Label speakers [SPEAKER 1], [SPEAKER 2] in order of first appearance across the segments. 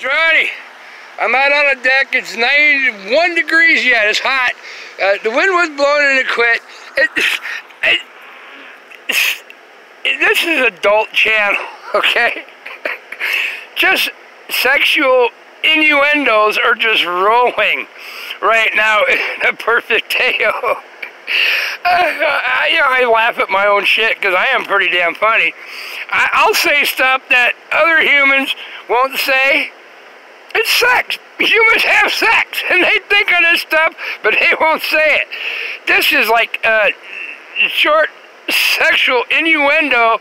[SPEAKER 1] Johnny, I'm out on the deck. It's 91 degrees yet. It's hot. Uh, the wind was blowing and it quit. It, it, it, this is adult channel, okay? just sexual innuendos are just rolling right now in a perfect tale. Uh, I, you know, I laugh at my own shit because I am pretty damn funny. I, I'll say stuff that other humans won't say. It's sex. Humans have sex, and they think of this stuff, but they won't say it. This is like uh, short sexual innuendo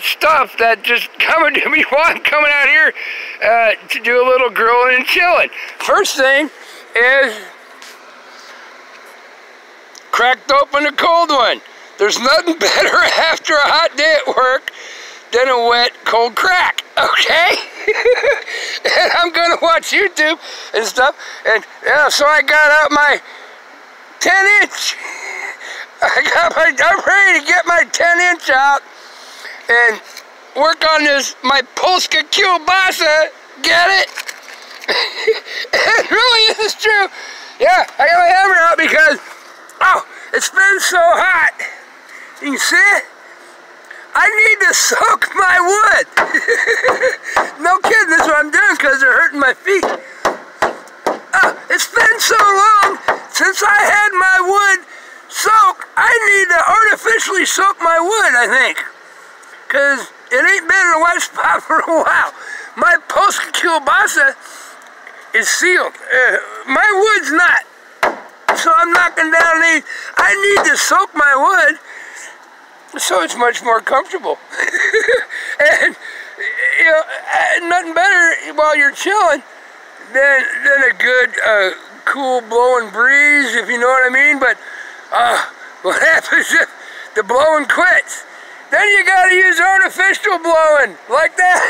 [SPEAKER 1] stuff that just coming to me while I'm coming out here uh, to do a little grilling and chilling. First thing is cracked open a cold one. There's nothing better after a hot day at work than a wet, cold crack, okay? and I'm gonna watch YouTube and stuff, and yeah, so I got out my 10 inch. I got my, I'm ready to get my 10 inch out and work on this, my Polska kielbasa, get it? it really is true. Yeah, I got my hammer out because, oh, it's been so hot. You see it? I need to soak my wood. no kidding, that's what I'm doing because they're hurting my feet. Oh, it's been so long since I had my wood soaked. I need to artificially soak my wood, I think. Because it ain't been in a wet spot for a while. My Polska kielbasa is sealed. Uh, my wood's not. So I'm knocking down these. I need to soak my wood so it's much more comfortable. and, you know, nothing better while you're chilling than, than a good, uh, cool blowing breeze, if you know what I mean. But uh, what happens if the blowing quits? Then you gotta use artificial blowing, like that.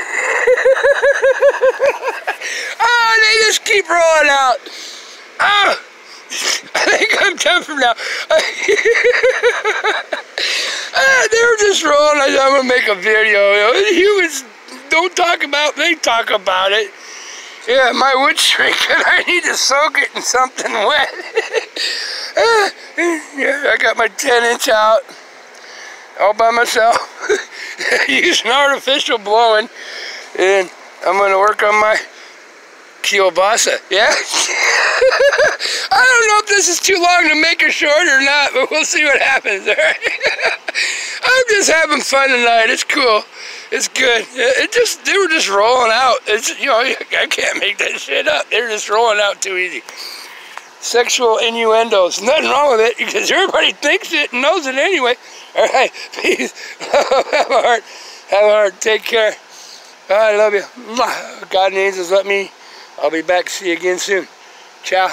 [SPEAKER 1] oh, they just keep rolling out. Oh, I think I'm done from now. They were just rolling. I, am gonna make a video. Humans don't talk about. They talk about it. Yeah, my wood's shrinking. I need to soak it in something wet. ah, yeah, I got my 10 inch out all by myself using artificial blowing and I'm to work on my kielbasa. Yeah? I don't know if this is too long to make it short or not, but we'll see what happens, alright? I'm just having fun tonight. It's cool. It's good. It just, they were just rolling out. It's, you know, I can't make that shit up. They're just rolling out too easy. Sexual innuendos. Nothing wrong with it because everybody thinks it and knows it anyway. Alright, peace. have a heart. Have a heart. Take care. I love you. God and angels, let me. I'll be back. See you again soon. Ciao.